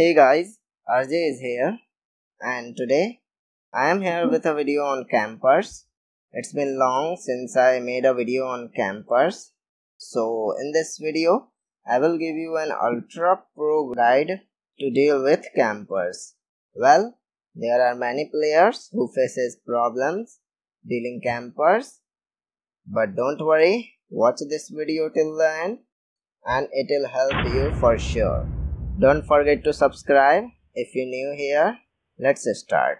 Hey guys, RJ is here and today I am here with a video on campers. It's been long since I made a video on campers. So in this video, I will give you an ultra pro guide to deal with campers. Well, there are many players who faces problems dealing campers. But don't worry, watch this video till the end and it'll help you for sure. Don't forget to subscribe if you're new here. Let's start.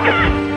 Thank you.